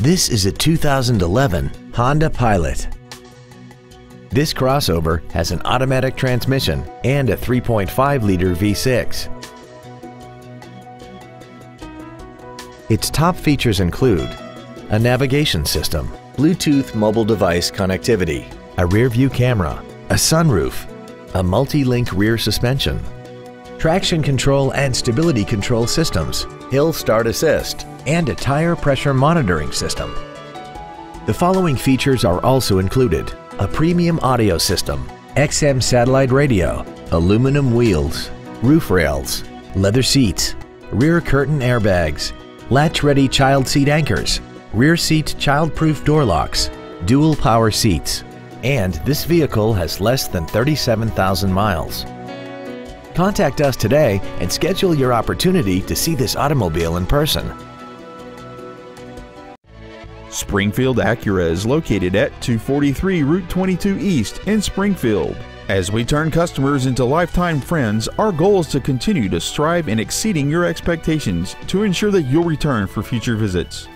This is a 2011 Honda Pilot. This crossover has an automatic transmission and a 3.5-liter V6. Its top features include a navigation system, Bluetooth mobile device connectivity, a rear view camera, a sunroof, a multi-link rear suspension, traction control and stability control systems, hill start assist, and a tire pressure monitoring system. The following features are also included. A premium audio system, XM satellite radio, aluminum wheels, roof rails, leather seats, rear curtain airbags, latch-ready child seat anchors, rear seat child-proof door locks, dual power seats, and this vehicle has less than 37,000 miles. Contact us today and schedule your opportunity to see this automobile in person. Springfield Acura is located at 243 Route 22 East in Springfield. As we turn customers into lifetime friends, our goal is to continue to strive in exceeding your expectations to ensure that you'll return for future visits.